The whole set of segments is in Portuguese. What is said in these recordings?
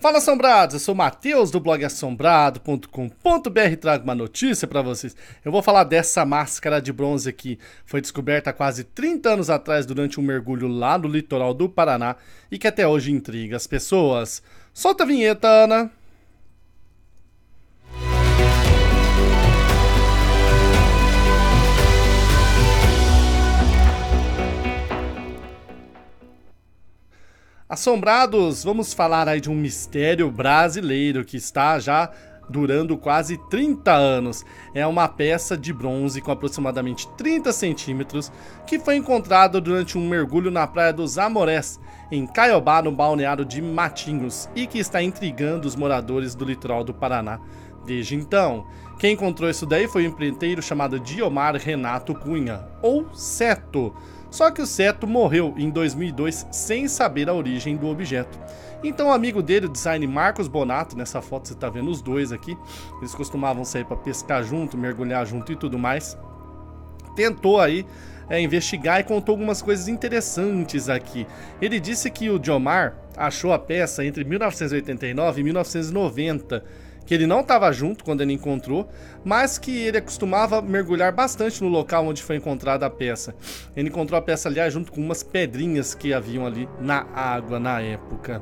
Fala assombrados, eu sou o Matheus do blog assombrado.com.br trago uma notícia para vocês. Eu vou falar dessa máscara de bronze que foi descoberta quase 30 anos atrás durante um mergulho lá no litoral do Paraná e que até hoje intriga as pessoas. Solta a vinheta, Ana. Assombrados, vamos falar aí de um mistério brasileiro que está já durando quase 30 anos. É uma peça de bronze com aproximadamente 30 centímetros que foi encontrada durante um mergulho na praia dos Amorés, em Caiobá, no balneário de Matinhos, e que está intrigando os moradores do litoral do Paraná desde então. Quem encontrou isso daí foi o empreiteiro chamado Diomar Renato Cunha, ou Seto. Só que o Seto morreu em 2002 sem saber a origem do objeto. Então o amigo dele, o design Marcos Bonato, nessa foto você está vendo os dois aqui, eles costumavam sair para pescar junto, mergulhar junto e tudo mais, tentou aí é, investigar e contou algumas coisas interessantes aqui. Ele disse que o Diomar achou a peça entre 1989 e 1990 que ele não estava junto quando ele encontrou, mas que ele costumava mergulhar bastante no local onde foi encontrada a peça. Ele encontrou a peça, aliás, junto com umas pedrinhas que haviam ali na água na época.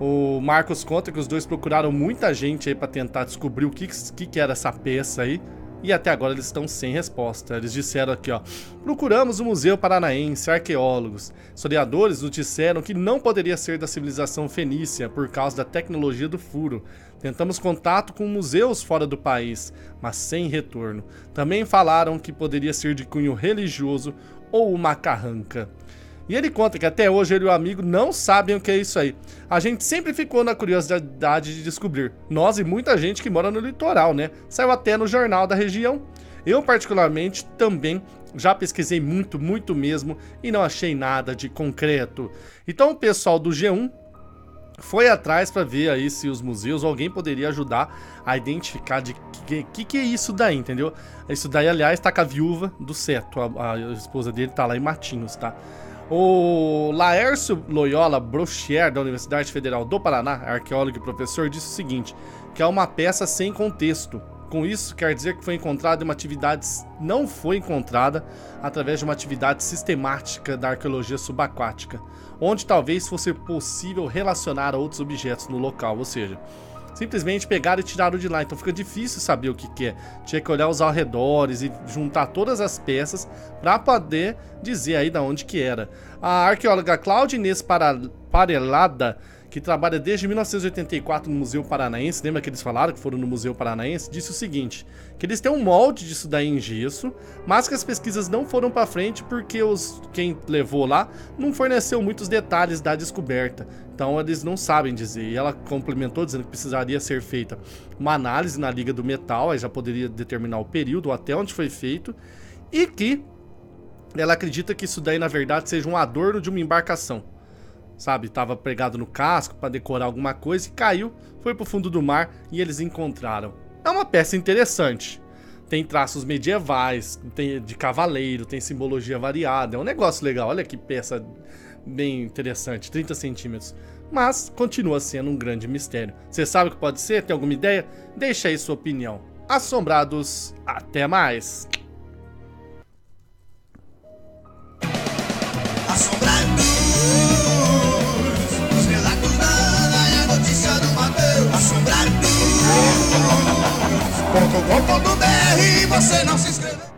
O Marcos conta que os dois procuraram muita gente aí para tentar descobrir o que, que, que era essa peça aí e até agora eles estão sem resposta. Eles disseram aqui, ó: "Procuramos o Museu Paranaense, arqueólogos, historiadores nos disseram que não poderia ser da civilização fenícia por causa da tecnologia do furo. Tentamos contato com museus fora do país, mas sem retorno. Também falaram que poderia ser de cunho religioso ou uma carranca." E ele conta que até hoje ele e o amigo não sabem o que é isso aí. A gente sempre ficou na curiosidade de descobrir. Nós e muita gente que mora no litoral, né? Saiu até no jornal da região. Eu, particularmente, também já pesquisei muito, muito mesmo e não achei nada de concreto. Então o pessoal do G1 foi atrás para ver aí se os museus alguém poderia ajudar a identificar de que, que, que é isso daí, entendeu? Isso daí, aliás, tá com a viúva do Seto, a, a esposa dele tá lá em Matinhos, tá? O Laércio Loyola Brochier, da Universidade Federal do Paraná, arqueólogo e professor, disse o seguinte: que é uma peça sem contexto. Com isso, quer dizer que foi encontrada uma atividade não foi encontrada através de uma atividade sistemática da arqueologia subaquática, onde talvez fosse possível relacionar outros objetos no local, ou seja, simplesmente pegaram e tiraram de lá. Então fica difícil saber o que, que é. Tinha que olhar os arredores e juntar todas as peças para poder dizer aí da onde que era. A arqueóloga Claudia Inês Parelada que trabalha desde 1984 no Museu Paranaense, lembra que eles falaram que foram no Museu Paranaense? Disse o seguinte, que eles têm um molde disso daí em gesso, mas que as pesquisas não foram para frente porque os quem levou lá não forneceu muitos detalhes da descoberta. Então eles não sabem dizer. E ela complementou dizendo que precisaria ser feita uma análise na liga do metal, aí já poderia determinar o período até onde foi feito, e que ela acredita que isso daí na verdade seja um adorno de uma embarcação sabe? Tava pregado no casco para decorar alguma coisa e caiu, foi pro fundo do mar e eles encontraram. É uma peça interessante. Tem traços medievais, tem de cavaleiro, tem simbologia variada. É um negócio legal. Olha que peça bem interessante, 30 centímetros. Mas continua sendo um grande mistério. Você sabe o que pode ser? Tem alguma ideia? Deixa aí sua opinião. Assombrados, até mais! BR, você não se inscreveu.